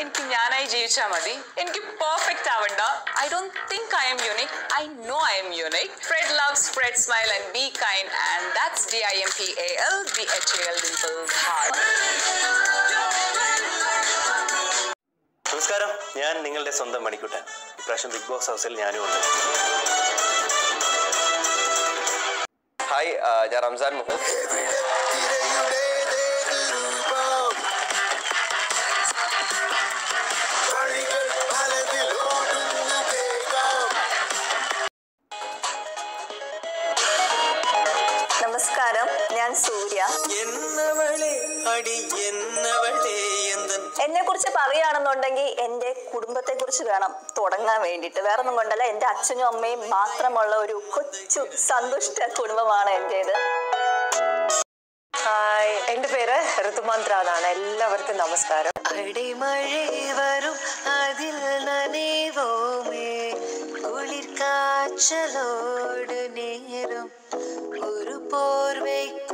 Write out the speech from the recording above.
എനിക്ക് ഞാനായി ജീവിച്ചാൽ മതി. എനിക്ക് പെർഫെക്റ്റ് ആവണ്ട. I don't think I'm unique I know I'm unique spread love spread smile and be kind and that's D I M P A L B H L dimples heart നമസ്കാരം. ഞാൻ നിങ്ങളുടെ സ്വന്തം മണിക്കുട്ടൻ. ഇപ്രാവശ്യം ബിഗ് ബോസ് ഹൗസിൽ ഞാനും ഉണ്ട്. Hi ഞാൻ റംസാൻ മുഹമ്മദ്. നമസ്കാരം ഞാൻ സൂര്യ. എന്നവളെ അടി എന്നവളെ എന്നെ കുറിച്ച് പറയുകയാണെന്നുണ്ടെങ്കിൽ എന്റെ കുടുംബത്തെ കുറിച്ച് വേണം തുടങ്ങാൻ വേണ്ടിട്ട് വേറെ ഒന്നും കൊണ്ടല്ല എന്റെ അച്ഛനും അമ്മയും മാത്രമുള്ള ഒരു കൊച്ചു സന്തുഷ്ട കുടുംബമാണ് എന്റേത്. ഹായ് എന്റെ പേര് ഋതുമന്ത്ര എന്നാണ് എല്ലാവർക്കും നമസ്കാരം. അടിമഴ വരും അതിൽ നനേവോമേ കുളിർ കാച്ചലോട് നേരം. por ver.